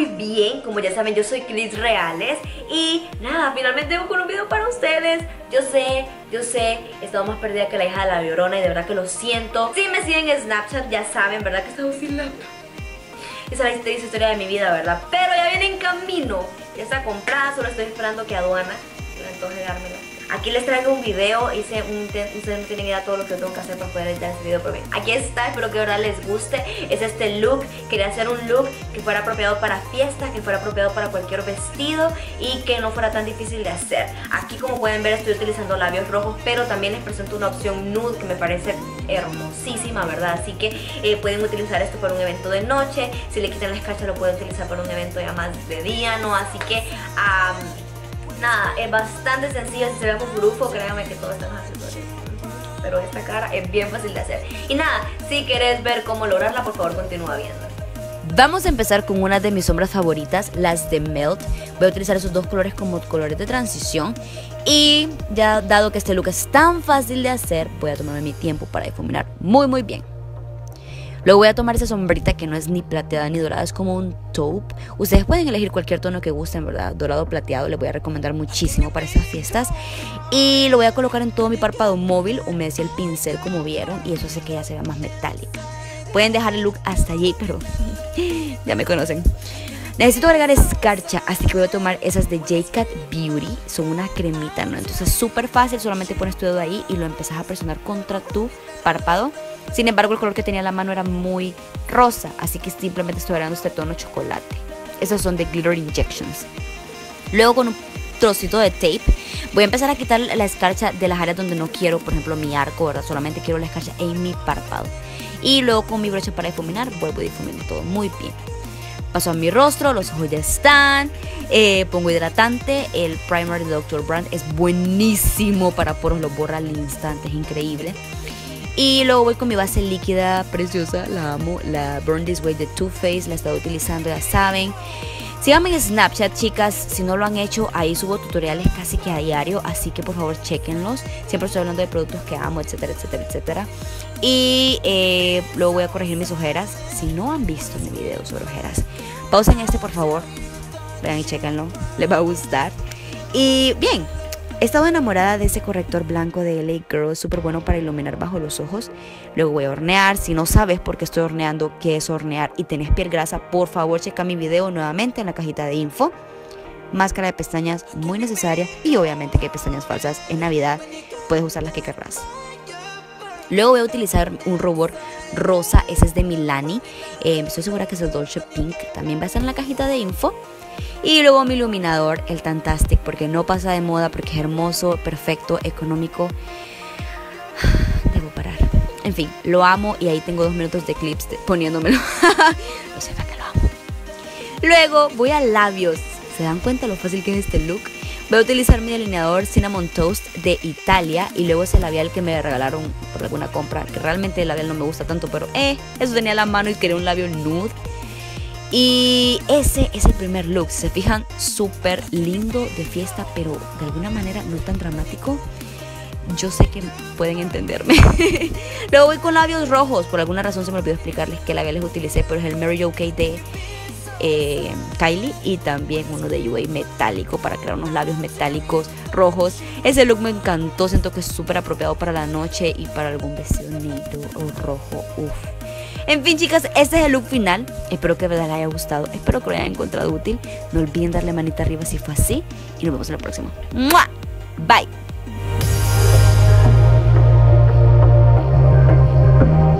bien, como ya saben yo soy Chris Reales y nada, finalmente con un video para ustedes Yo sé, yo sé, he estado más perdida que la hija de la Llorona y de verdad que lo siento Si me siguen en Snapchat ya saben, ¿verdad? Que he estado sin laptop Esa es la historia de mi vida, ¿verdad? Pero ya viene en camino, ya está comprada, solo estoy esperando que aduana antoje dármela Aquí les traigo un video, hice un, ustedes no tienen idea de todo lo que tengo que hacer para poder editar este video, pero bien, aquí está, espero que ahora les guste, es este look, quería hacer un look que fuera apropiado para fiestas, que fuera apropiado para cualquier vestido y que no fuera tan difícil de hacer. Aquí como pueden ver estoy utilizando labios rojos, pero también les presento una opción nude que me parece hermosísima, ¿verdad? Así que eh, pueden utilizar esto para un evento de noche, si le quitan la escarcha lo pueden utilizar para un evento ya más de día, ¿no? Así que nada, es bastante sencillo, si se ve muy brufo, créanme que todos están accesorios pero esta cara es bien fácil de hacer. Y nada, si quieres ver cómo lograrla, por favor continúa viendo. Vamos a empezar con una de mis sombras favoritas, las de Melt. Voy a utilizar esos dos colores como colores de transición. Y ya dado que este look es tan fácil de hacer, voy a tomarme mi tiempo para difuminar muy muy bien. Luego voy a tomar esa sombrita que no es ni plateada ni dorada, es como un taupe. Ustedes pueden elegir cualquier tono que gusten, ¿verdad? Dorado o plateado, les voy a recomendar muchísimo para estas fiestas. Y lo voy a colocar en todo mi párpado móvil, humedecí el pincel como vieron y eso hace que ya se vea más metálica. Pueden dejar el look hasta allí, pero ya me conocen. Necesito agregar escarcha, así que voy a tomar esas de J-Cat Beauty. Son una cremita, ¿no? Entonces es súper fácil, solamente pones tu dedo ahí y lo empezás a presionar contra tu párpado sin embargo, el color que tenía en la mano era muy rosa, así que simplemente estoy agregando este tono chocolate. Esos son de Glitter Injections. Luego con un trocito de tape voy a empezar a quitar la escarcha de las áreas donde no quiero, por ejemplo mi arco, ¿verdad? Solamente quiero la escarcha en mi párpado. Y luego con mi brocha para difuminar vuelvo a todo muy bien. Paso a mi rostro, los ojos ya están. Eh, pongo hidratante. El primer de Dr. Brand es buenísimo para poros, lo borra al instante, es increíble. Y luego voy con mi base líquida preciosa, la amo, la Burn This Way de Too Faced, la he estado utilizando, ya saben. Síganme en Snapchat, chicas, si no lo han hecho, ahí subo tutoriales casi que a diario, así que por favor chequenlos. Siempre estoy hablando de productos que amo, etcétera, etcétera, etcétera. Y eh, luego voy a corregir mis ojeras. Si no han visto mi video sobre ojeras, pausen este por favor, vean y chequenlo, les va a gustar. Y bien, He estado enamorada de ese corrector blanco de LA Girl, súper bueno para iluminar bajo los ojos. Luego voy a hornear. Si no sabes por qué estoy horneando, qué es hornear y tenés piel grasa, por favor checa mi video nuevamente en la cajita de info. Máscara de pestañas muy necesaria y obviamente que hay pestañas falsas en Navidad. Puedes usar las que querrás. Luego voy a utilizar un rubor rosa, ese es de Milani. Eh, estoy segura que es el Dolce Pink. También va a estar en la cajita de info. Y luego mi iluminador, el Tantastic, porque no pasa de moda, porque es hermoso, perfecto, económico. Debo parar. En fin, lo amo y ahí tengo dos minutos de clips poniéndomelo. no sé que lo amo. Luego voy a labios. ¿Se dan cuenta lo fácil que es este look? Voy a utilizar mi delineador Cinnamon Toast de Italia y luego ese labial que me regalaron por alguna compra, que realmente el labial no me gusta tanto, pero eh, eso tenía la mano y quería un labio nude. Y ese es el primer look. Se fijan, súper lindo de fiesta, pero de alguna manera no tan dramático. Yo sé que pueden entenderme. Luego voy con labios rojos. Por alguna razón se me olvidó explicarles qué labiales utilicé, pero es el Mary Jo de eh, Kylie y también uno de UA metálico para crear unos labios metálicos rojos. Ese look me encantó, siento que es súper apropiado para la noche y para algún vestido negro o rojo. Uf. En fin, chicas, este es el look final. Espero que les haya gustado. Espero que lo hayan encontrado útil. No olviden darle manita arriba si fue así. Y nos vemos en el próximo. Bye.